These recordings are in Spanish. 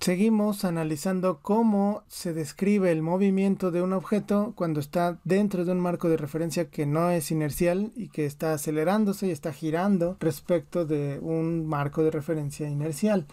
Seguimos analizando cómo se describe el movimiento de un objeto cuando está dentro de un marco de referencia que no es inercial y que está acelerándose y está girando respecto de un marco de referencia inercial.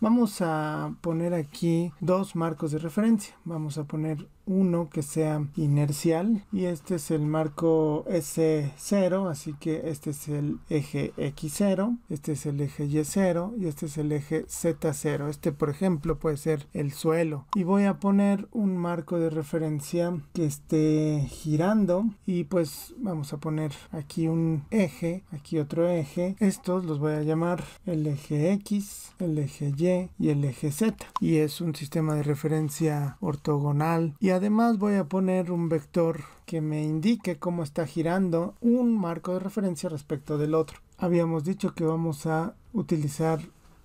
Vamos a poner aquí dos marcos de referencia. Vamos a poner uno que sea inercial y este es el marco S0 así que este es el eje X0 este es el eje Y0 y este es el eje Z0 este por ejemplo puede ser el suelo. Y voy a poner un marco de referencia que esté girando y pues vamos a poner aquí un eje aquí otro eje. Estos los voy a llamar el eje X el eje Y y el eje Z. Y es un sistema de referencia ortogonal y además voy a poner un vector que me indique cómo está girando un marco de referencia respecto del otro. Habíamos dicho que vamos a utilizar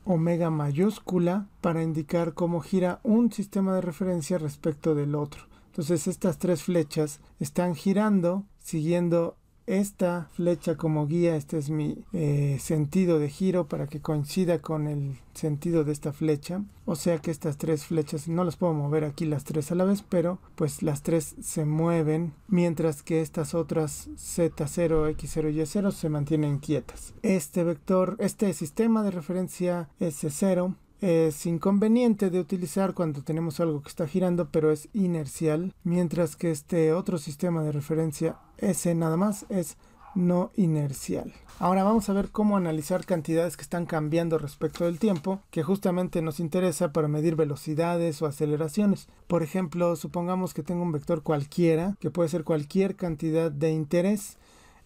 omega mayúscula para indicar cómo gira un sistema de referencia respecto del otro. Entonces estas tres flechas están girando siguiendo esta flecha como guía, este es mi eh, sentido de giro para que coincida con el sentido de esta flecha. O sea que estas tres flechas no las puedo mover aquí las tres a la vez, pero pues las tres se mueven mientras que estas otras Z0, X0 y Y0 se mantienen quietas. Este vector, este sistema de referencia S0 es inconveniente de utilizar cuando tenemos algo que está girando pero es inercial mientras que este otro sistema de referencia S nada más es no inercial. Ahora vamos a ver cómo analizar cantidades que están cambiando respecto del tiempo, que justamente nos interesa para medir velocidades o aceleraciones. Por ejemplo, supongamos que tengo un vector cualquiera, que puede ser cualquier cantidad de interés.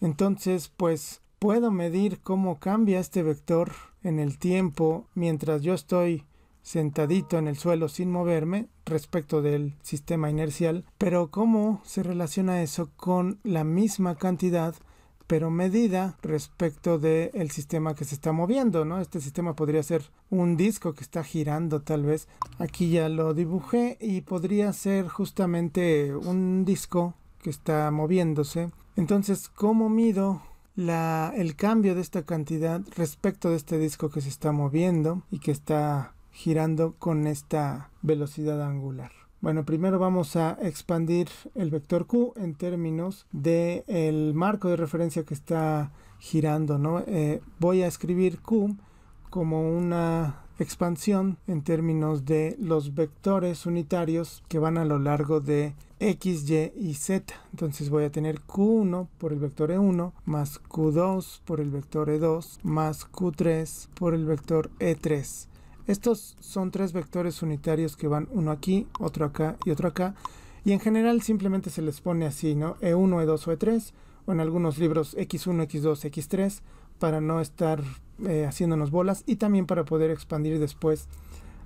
Entonces, pues puedo medir cómo cambia este vector en el tiempo mientras yo estoy sentadito en el suelo sin moverme respecto del sistema inercial, pero cómo se relaciona eso con la misma cantidad pero medida respecto del sistema que se está moviendo, ¿no? Este sistema podría ser un disco que está girando tal vez. Aquí ya lo dibujé y podría ser justamente un disco que está moviéndose. Entonces, ¿cómo mido el cambio de esta cantidad respecto de este disco que se está moviendo y que está girando con esta velocidad angular. Bueno, primero vamos a expandir el vector Q en términos del el marco de referencia que está girando, ¿no? Eh, voy a escribir Q como una expansión en términos de los vectores unitarios que van a lo largo de x, y y z. Entonces voy a tener q1 por el vector e1 más q2 por el vector e2 más q3 por el vector e3. Estos son tres vectores unitarios que van uno aquí, otro acá y otro acá. Y en general simplemente se les pone así, ¿no? E1, E2 o E3, o en algunos libros X1, X2, X3, para no estar eh, haciéndonos bolas y también para poder expandir después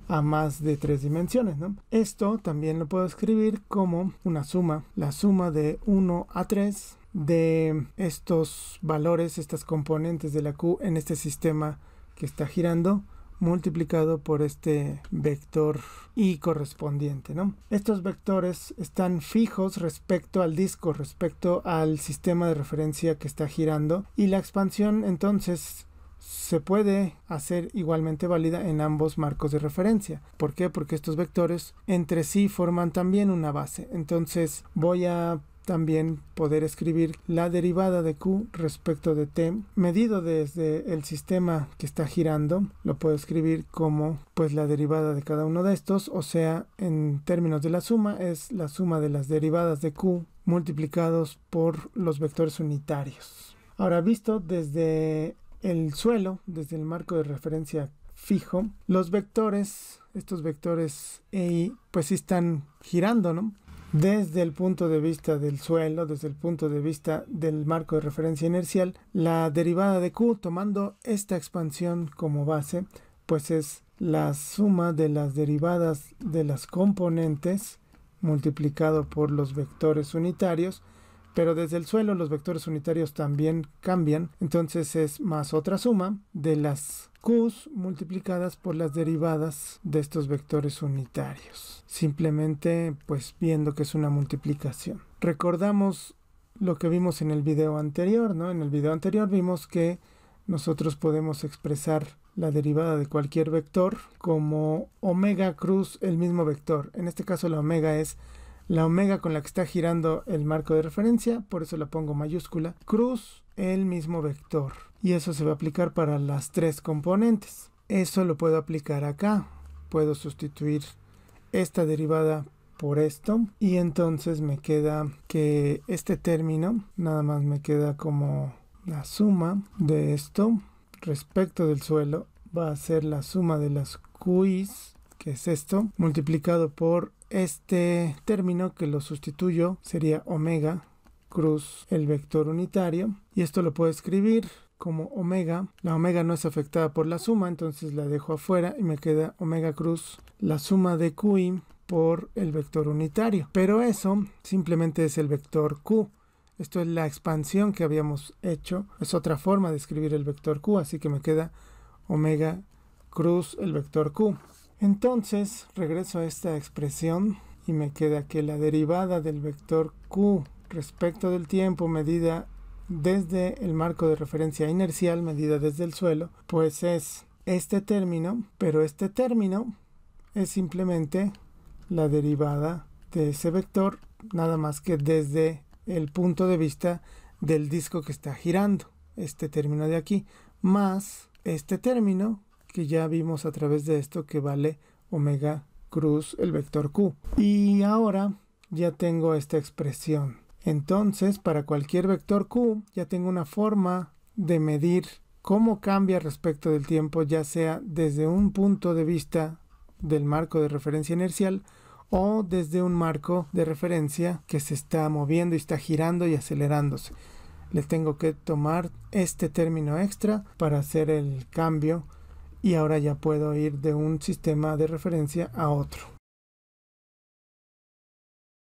a más de tres dimensiones. ¿no? Esto también lo puedo escribir como una suma, la suma de 1 a 3 de estos valores, estas componentes de la Q en este sistema que está girando multiplicado por este vector y correspondiente. ¿no? Estos vectores están fijos respecto al disco, respecto al sistema de referencia que está girando y la expansión entonces se puede hacer igualmente válida en ambos marcos de referencia. ¿Por qué? Porque estos vectores entre sí forman también una base. Entonces voy a también poder escribir la derivada de q respecto de t medido desde el sistema que está girando lo puedo escribir como pues la derivada de cada uno de estos o sea en términos de la suma es la suma de las derivadas de q multiplicados por los vectores unitarios. Ahora visto desde el suelo desde el marco de referencia fijo los vectores estos vectores e pues sí están girando no desde el punto de vista del suelo, desde el punto de vista del marco de referencia inercial, la derivada de Q tomando esta expansión como base, pues es la suma de las derivadas de las componentes multiplicado por los vectores unitarios, pero desde el suelo los vectores unitarios también cambian, entonces es más otra suma de las q's multiplicadas por las derivadas de estos vectores unitarios simplemente pues viendo que es una multiplicación. Recordamos lo que vimos en el video anterior, ¿no? En el video anterior vimos que nosotros podemos expresar la derivada de cualquier vector como omega cruz el mismo vector. En este caso la omega es la omega con la que está girando el marco de referencia, por eso la pongo mayúscula, cruz el mismo vector. Y eso se va a aplicar para las tres componentes. Eso lo puedo aplicar acá. Puedo sustituir esta derivada por esto y entonces me queda que este término nada más me queda como la suma de esto respecto del suelo va a ser la suma de las QIs que es esto multiplicado por este término que lo sustituyo sería omega cruz el vector unitario y esto lo puedo escribir como omega. La omega no es afectada por la suma, entonces la dejo afuera y me queda omega cruz la suma de QI por el vector unitario. Pero eso simplemente es el vector Q. Esto es la expansión que habíamos hecho. Es otra forma de escribir el vector Q, así que me queda omega cruz el vector Q. Entonces regreso a esta expresión y me queda que la derivada del vector Q respecto del tiempo medida desde el marco de referencia inercial medida desde el suelo, pues es este término, pero este término es simplemente la derivada de ese vector, nada más que desde el punto de vista del disco que está girando, este término de aquí, más este término que ya vimos a través de esto que vale omega cruz el vector q. Y ahora ya tengo esta expresión. Entonces, para cualquier vector q, ya tengo una forma de medir cómo cambia respecto del tiempo, ya sea desde un punto de vista del marco de referencia inercial o desde un marco de referencia que se está moviendo y está girando y acelerándose. Le tengo que tomar este término extra para hacer el cambio y ahora ya puedo ir de un sistema de referencia a otro.